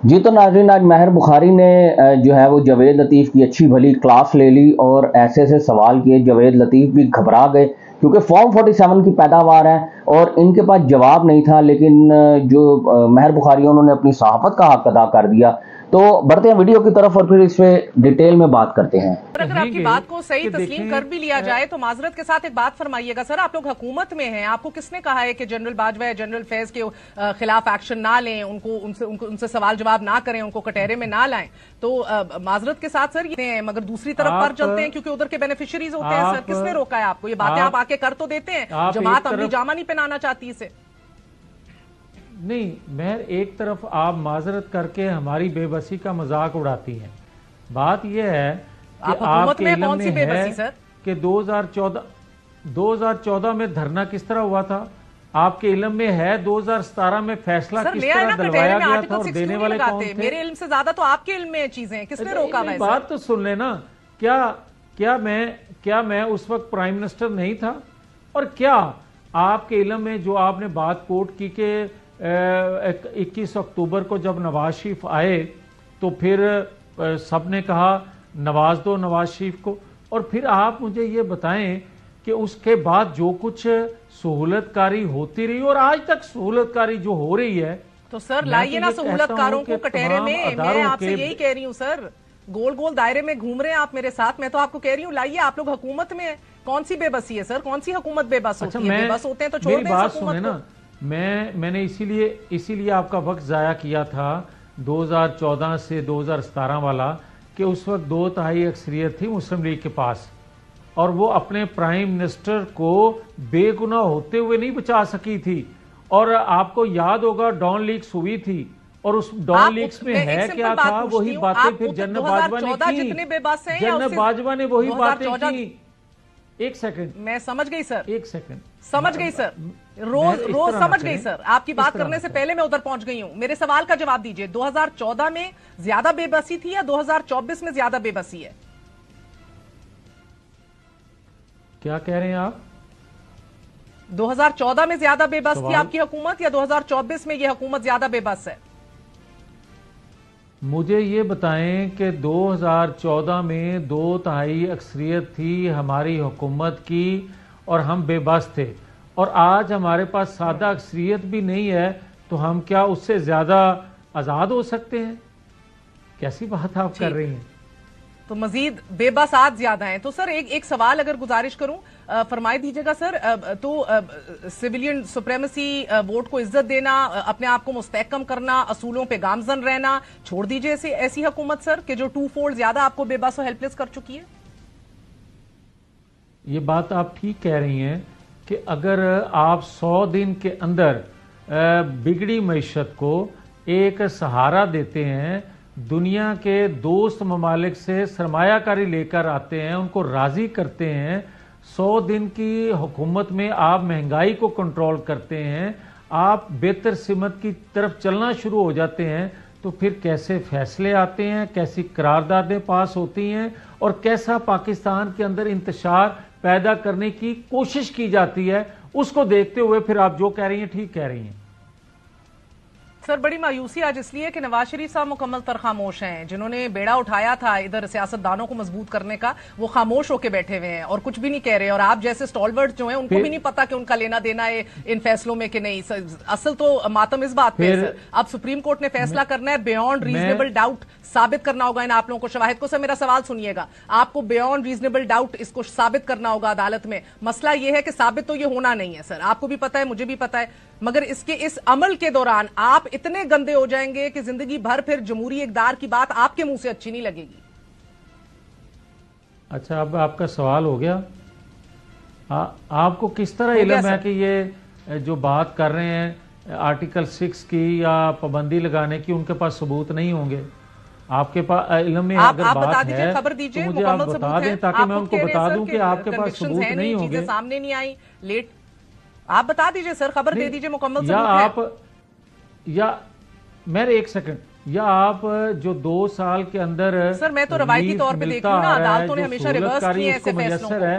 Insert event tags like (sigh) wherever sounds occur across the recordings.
जी तो नाजरीन, आज महर बुखारी ने जो है वो जवेद लतीफ़ की अच्छी भली क्लास ले ली और ऐसे ऐसे सवाल किए। जवेद लतीफ़ भी घबरा गए क्योंकि फॉर्म 47 की पैदावार है और इनके पास जवाब नहीं था, लेकिन जो महर बुखारी उन्होंने अपनी सहाफत का हक अदा कर दिया। तो बढ़ते हैं वीडियो की तरफ़ और फिर इस पे डिटेल में बात करते हैं। अगर आपकी बात को सही तस्लीम कर भी लिया जाए तो माजरत के साथ एक बात फरमाइएगा। सर आप लोग हुकूमत में हैं आपको किसने कहा है कि जनरल बाजवा या जनरल फैज के खिलाफ एक्शन ना लें उनको उनसे उनको उनसे सवाल जवाब ना करें उनको कटहरे में ना लाएँ? तो माजरत के साथ सर ये हैं मगर दूसरी तरफ़ पर चलते हैं क्योंकि उधर के बेनिफिशरीज होते हैं सर। किसने रोका है आपको? ये बातें आप आके कर तो देते हैं। जमात अमली जामा नहीं पहनाना चाहती इसे। नहीं मैं एक तरफ़ आप माजरत करके हमारी बेबसी का मज़ाक उड़ाती हैं। बात यह है कि आप आपके इलम में है सर? कि 2014 2014 में धरना किस तरह हुआ था? आपके इलम में है 2017 में फैसला किस तरह दिलवाया गया था और देने वाले कौन थे? मेरे इल्म से ज़्यादा तो आपके इल्म में चीज़ें किसने रोका भाई बात तो सुन लेना। क्या क्या मैं क्या मैं उस वक्त प्राइम मिनिस्टर नहीं था? और क्या आपके इलम में जो आपने बात कोर्ट की कि इक्कीस अक्टूबर को जब नवाज़ शरीफ आए तो फिर सबने कहा नवाज़ दो नवाज़ शरीफ को। और फिर आप मुझे ये बताएँ कि उसके बाद जो कुछ सहूलतकारी होती रही और आज तक सहूलतकारी जो हो रही है तो सर लाइए ना सहूलतकारों को कटहरे में। मैं आपसे यही कह रही हूँ सर गोल गोल दायरे में घूम रहे हैं आप मेरे साथ। मैं तो आपको कह रही हूँ लाइए आप लोग हुकूमत में कौन सी बेबसी है सर? कौन सी हुकूमत बेबस अच्छा, होती है? बेबस होते हैं तो छोड़ दें बात सुने ना। मैं मैंने इसीलिए इसीलिए आपका वक्त ज़ाया किया था 2014 से 2017 वाला कि उस वक्त दो तहाई अक्सरियत थी मुस्लिम लीग के पास और वो अपने प्राइम मिनिस्टर को बेगुनाह होते हुए नहीं बचा सकी थी। और आपको याद होगा डॉन लीग्स हुई थी और उस डॉन लीग्स में है क्या था? वही बातें फिर जनरल बाजवा ने की। जनरल बाजवा ने वही बातें की। एक सेकंड। मैं समझ गई सर। एक सेकंड। समझ गई सर। रोज रोज समझ गई सर। आपकी बात करने से पहले मैं उधर पहुँच गई हूँ। मेरे सवाल का जवाब दीजिए। 2014 में ज़्यादा बेबसी थी या 2024 में ज़्यादा बेबसी है? क्या कह रहे हैं आप? 2014 में ज़्यादा बेबस थी आपकी हुकूमत या 2024 में यह हुकूमत ज़्यादा बेबस है? मुझे ये बताएँ कि 2014 में दो तहाई अक्सरियत थी हमारी हुकूमत की और हम बेबस थे। और आज हमारे पास सादा अक्सरियत भी नहीं है तो हम क्या उससे ज़्यादा आज़ाद हो सकते हैं? कैसी बात आप कर रही हैं? तो मजीद बेबस आज ज़्यादा है। तो सर एक एक सवाल अगर गुजारिश करूँ फरमाई दीजिएगा सर तो सिविलियन सुप्रेमेसी वोट को इज़्ज़त देना अपने आप को मुस्तकम करना असूलों पे गामजन रहना छोड़ दीजिए ऐसी ऐसी हुकूमत सर कि जो टू फोल्ड ज़्यादा आपको बेबस और हेल्पलेस कर चुकी है? ये बात आप ठीक कह रही हैं कि अगर आप सौ दिन के अंदर बिगड़ी मीशत को एक सहारा देते हैं, दुनिया के दोस्त ममालिक से सरमायाकारी लेकर आते हैं, उनको राज़ी करते हैं, सौ दिन की हुकूमत में आप महँगाई को कंट्रोल करते हैं, आप बेहतर सिमत की तरफ़ चलना शुरू हो जाते हैं तो फिर कैसे फैसले आते हैं, कैसी करारदादें पास होती हैं और कैसा पाकिस्तान के अंदर इंतशार पैदा करने की कोशिश की जाती है, उसको देखते हुए फिर आप जो कह रही हैं, ठीक कह रही हैं। सर बड़ी मायूसी आज इसलिए कि नवाज़ शरीफ साहब मुकम्मल तर खामोश हैं। जिन्होंने बेड़ा उठाया था इधर सियासतदानों को मज़बूत करने का वो खामोश होकर बैठे हुए हैं और कुछ भी नहीं कह रहे और आप जैसे स्टॉलवर्ड जो हैं उनको भी नहीं पता कि उनका लेना देना है इन फैसलों में कि नहीं। असल तो मातम इस बात पे सर अब सुप्रीम कोर्ट ने फैसला करना है बियॉन्ड रीजनेबल डाउट साबित करना होगा इन आप लोगों को। शवाहिद को सर मेरा सवाल सुनिएगा। आपको बियॉन्ड रीजनेबल डाउट इसको साबित करना होगा अदालत में। मसला यह है कि साबित तो ये होना नहीं है सर। आपको भी पता है मुझे भी पता है। मगर इसके इस अमल के दौरान आप इतने गंदे हो जाएँगे कि ज़िंदगी भर फिर जमहूरी इकदार की बात आपके मुँह से अच्छी नहीं लगेगी। अच्छा अब आपका सवाल हो गया। आ, आपको किस तरह इलम है कि ये जो बात कर रहे हैं आर्टिकल सिक्स की या पाबंदी लगाने की उनके पास सबूत नहीं होंगे? आपके पास इलम में आप, अगर आप बात बता है खबर दीजिए तो मुझे आप बता दें ताकि मैं उनको बता दूँ कि आपके पास सबूत नहीं होंगे। सामने नहीं आई लेट आप बता दीजिए सर खबर दे दीजिए मुकम्मल या आप या मेरे एक सेकंड या आप जो दो साल के अंदर सर मैं तो रवायती तौर पे देख रही ना अदालतों ने हमेशा रिवर्स किए ऐसे फैसलों है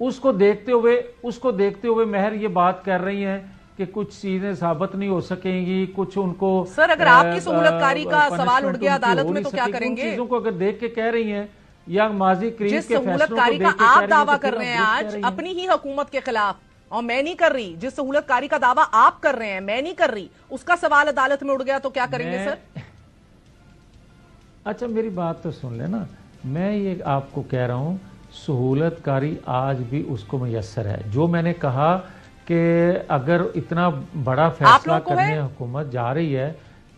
उसको देखते हुए उसको देखते हुए महर ये बात कर रही हैं कि कुछ चीज़ें साबित नहीं हो सकेंगी कुछ उनको सर अगर आपकी सहूलतकारी का सवाल उठ गया अदालत में तो क्या करेंगे? चीज़ों को अगर देख के कह रही हैं या माजी करीब के फैसलों को सहूलतकारी देख का के आप दावा तो कर रहे हैं आज। अपनी ही हुकूमत के खिलाफ। और मैं नहीं कर रही। जिस सहूलतकारी का दावा आप कर रहे हैं मैं नहीं कर रही। उसका सवाल अदालत में उड़ गया तो क्या करेंगे सर? (laughs) अच्छा मेरी बात तो सुन लेना। मैं ये आपको कह रहा हूँ सहूलतकारी आज भी उसको मैसर है। जो मैंने कहा कि अगर इतना बड़ा फैसला करने हुकूमत जा रही है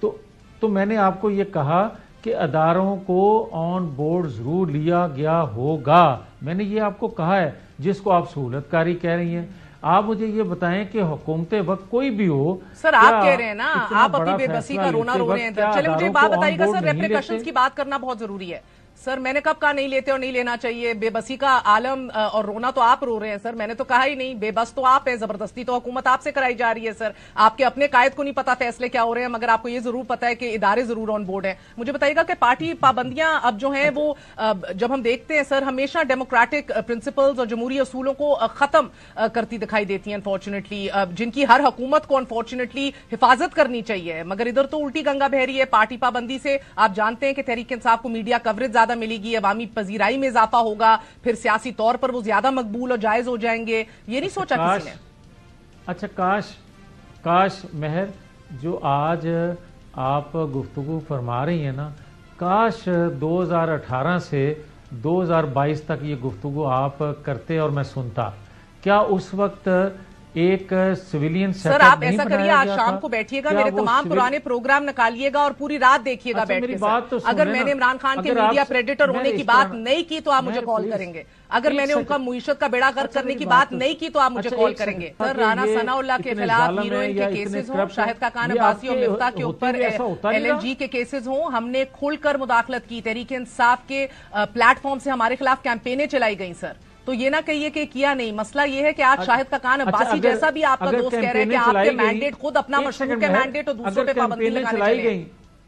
तो तो मैंने आपको ये कहा कि अदारों को ऑन बोर्ड ज़रूर लिया गया होगा। मैंने ये आपको कहा है जिसको आप सहूलतकारी कह रही हैं। आप मुझे ये बताएँ कि हुकूमत वक्त कोई भी हो सर आप कह रहे हैं ना आप अपनी बेबसी का रोना रो रहे हैं वक्त चलिए मुझे बात बताइएगा सर लेते? की बात करना बहुत ज़रूरी है सर, मैंने कब कहा नहीं लेते और नहीं लेना चाहिए? बेबसी का आलम और रोना तो आप रो रहे हैं, सर। मैंने तो कहा ही नहीं, बेबस तो आप है, ज़बरदस्ती तो हुकूमत आपसे कराई जा रही है, सर। आपके अपने कायद को नहीं पता फैसले क्या हो रहे हैं, मगर आपको ये ज़रूर पता है कि इदारे ज़रूर ऑन बोर्ड है। मुझे बताइएगा कि पार्टी पाबंदियाँ अब जो हैं, वो जब हम देखते हैं, सर, हमेशा डेमोक्रेटिक प्रिंसिपल्स और जमहूरी असूलों को खत्म करती दिखाई देती हैं अनफॉर्चुनेटली जिनकी हर हुकूमत को अनफॉर्चुनेटली हिफाजत करनी चाहिए। मगर इधर तो उल्टी गंगा बह रही है, पार्टी पाबंदी से। आप जानते हैं कि तहरीक इंसाफ को मीडिया कवरेज ज़्यादा मिलेगी अवामी पजीराई में इजाफा होगा फिर सियासी तौर पर वो ज़्यादा मकबूल और जायज़ हो जाएँगे। ये नहीं सोचा काश किसी ने? अच्छा काश काश मेहर जो आज आप गुफ्तगु फरमा रही हैं ना काश 2018 से 2022 तक ये गुफ्तगु आप करते और मैं सुनता। क्या उस वक्त एक सिविलियन सर आप ऐसा करिए आज शाम को बैठिएगा मेरे तमाम पुराने प्रोग्राम निकालिएगा और पूरी रात देखिएगा अच्छा, बैठ के बात तो अगर मैंने इमरान खान के मीडिया प्रेडिटर होने की बात नहीं की तो आप मुझे कॉल करेंगे। अगर मैंने उनका मुईशत का बेड़ा गर्क अच्छा, करने की बात नहीं की तो आप मुझे अच्छा, कॉल करेंगे। सर राना सनाउल्ला के खिलाफ हीरोइन के केसेस हों शाहिद खाकान अब्बासी और मिफ्ता के ऊपर हुए ऐसा होता एल रहा? के केसेस हों हमने खुलकर मुदाखलत की। तहरीक इंसाफ के प्लेटफॉर्म से हमारे खिलाफ कैंपेनें चलाई गई सर। तो ये ना कहिए कि किया नहीं। मसला ये है कि आज शाहिद का कान अच्छा, अब्बासी अगर- जैसा भी आपका दोस्त कह रहे हैं कि आपके मैंडेट खुद अपना है मेहर, मैंडेट और दूसरों पे पाबंदी लगाने गई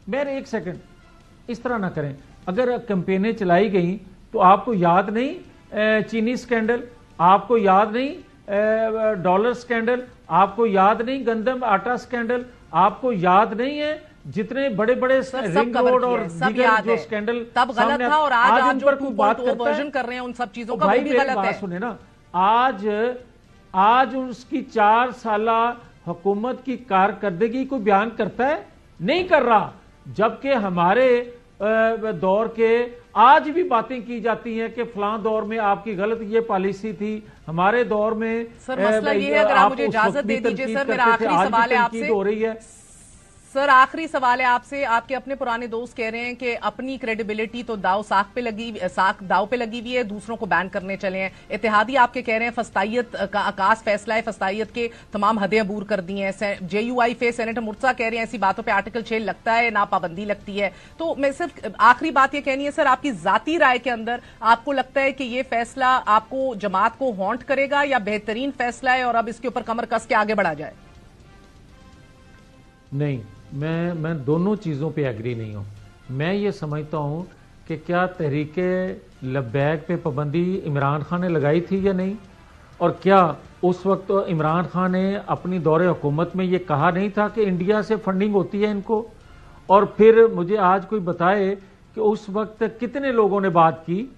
मेरे एक सेकंड इस तरह ना करें। अगर कैंपेनें चलाई गई तो आपको याद नहीं चीनी स्कैंडल आपको याद नहीं डॉलर स्कैंडल आपको याद नहीं गंदम आटा स्कैंडल आपको याद नहीं है जितने बड़े बड़े रिंग रोड और सब याद जो स्कैंडल तब गलत था और आज आज पर कोई बात वर्जन कर रहे हैं उन सब चीज़ों का वो भी गलत है। सुने ना। आज आज उसकी चार साल हुकूमत की कारकर्दगी को बयान करता है नहीं कर रहा। जबकि हमारे दौर के आज भी बातें की जाती हैं कि फलां दौर में आपकी गलत ये पॉलिसी थी हमारे दौर में सर, मसला ये है, अगर आप मुझे इजाज़त दे दीजिए, सर, मेरा आखिरी सवाल है आपसे। हो रही है। सर, आखिरी सवाल है आपसे। आपके अपने पुराने दोस्त कह रहे हैं कि अपनी क्रेडिबिलिटी तो दाव साख पे लगी, साख दाव पे लगी हुई है, दूसरों को बैन करने चले हैं। इतिहादी आपके कह रहे हैं फस्तायत का आकाश फैसला है फस्तायत के तमाम हदें अबूर कर दी हैं। जे यू आई फे सेनेटर मुर्सा कह रहे हैं, ऐसी बातों पर आर्टिकल छह लगता है ना पाबंदी लगती है। तो मैं सिर्फ़, आखिरी बात यह कहनी है, सर, आपकी जाती राय के अंदर आपको लगता है कि ये फैसला आपको, जमात को हॉन्ट करेगा या बेहतरीन फैसला है और अब इसके ऊपर कमर कस के आगे बढ़ा जाए? नहीं। मैं मैं दोनों चीज़ों पे एग्री नहीं हूँ। मैं ये समझता हूँ कि क्या तहरीके लबैक पे पाबंदी इमरान खान ने लगाई थी या नहीं? और क्या उस वक्त इमरान खान ने अपनी दौरे हुकूमत में ये कहा नहीं था कि इंडिया से फंडिंग होती है इनको? और फिर मुझे आज कोई बताए कि उस वक्त कितने लोगों ने बात की?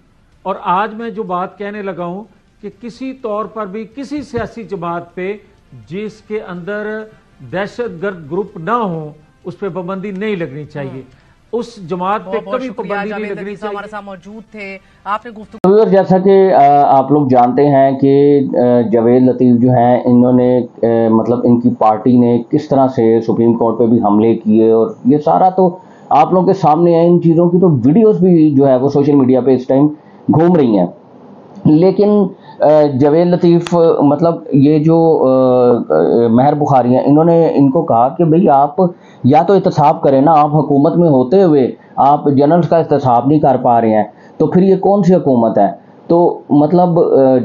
और आज मैं जो बात कहने लगा हूँ कि किसी तौर पर भी किसी सियासी जमात पे जिसके अंदर दहशतगर्द ग्रुप ना हो उस पर पाबंदी नहीं लगनी चाहिए। उस जमात पे कभी पाबंदी नहीं लगनी साहब हमारे साथ मौजूद थे। आपने गुफ्तु तो जैसा कि आप लोग जानते हैं कि जावेद लतीफ़ जो हैं इन्होंने मतलब इनकी पार्टी ने किस तरह से सुप्रीम कोर्ट पे भी हमले किए और ये सारा तो आप लोगों के सामने है। इन चीज़ों की तो वीडियोस भी जो है वो सोशल मीडिया पे इस टाइम घूम रही हैं। लेकिन जावेद लतीफ़ मतलब ये जो महर बुखारी हैं, इन्होंने इनको कहा कि भाई आप या तो एहतसाब करें ना, आप हुकूमत में होते हुए आप जनरल्स का एहतसाब नहीं कर पा रहे हैं तो फिर ये कौन सी हुकूमत है? तो मतलब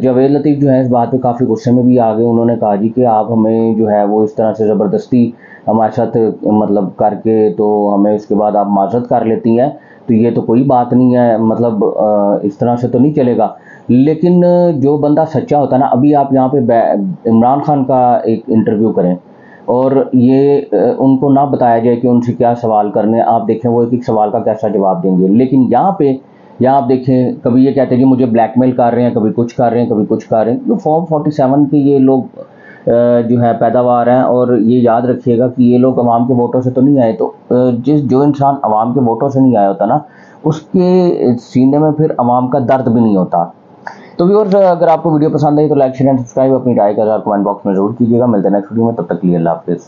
जवेद लतीफ़ जो है, इस बात पे काफ़ी गुस्से में भी आ गए, उन्होंने कहा जी कि आप हमें जो है वो इस तरह से ज़बरदस्ती हमारे साथ मतलब करके तो हमें उसके बाद आप माजरत कर लेती हैं तो ये तो कोई बात नहीं है मतलब इस तरह से तो नहीं चलेगा। लेकिन जो बंदा सच्चा होता ना, अभी आप यहाँ पे इमरान खान का एक इंटरव्यू करें, और ये उनको ना बताया जाए कि उनसे क्या सवाल करने आप देखें वो एक एक सवाल का कैसा जवाब देंगे। लेकिन यहाँ पे, यहाँ आप देखें, कभी ये कहते हैं कि मुझे ब्लैकमेल कर रहे हैं, कभी कुछ कर रहे हैं, कभी कुछ कर रहे हैं तो फॉर्म फोर्टी सेवन के ये लोग जो है पैदावार हैं, और ये याद रखिएगा कि ये लोग आवाम के वोटों से तो नहीं आए तो जिस, जो इंसान आवाम के वोटों से नहीं आया होता ना, उसके सीने में फिर आवाम का दर्द भी नहीं होता। तो व्यूअर्स अगर आपको वीडियो पसंद आई तो लाइक शेयर एंड सब्सक्राइब अपनी राय का कमेंट बॉक्स में ज़रूर कीजिएगा। मिलते हैं नेक्स्ट वीडियो में, तब तक लिए अल्लाह हाफिज़।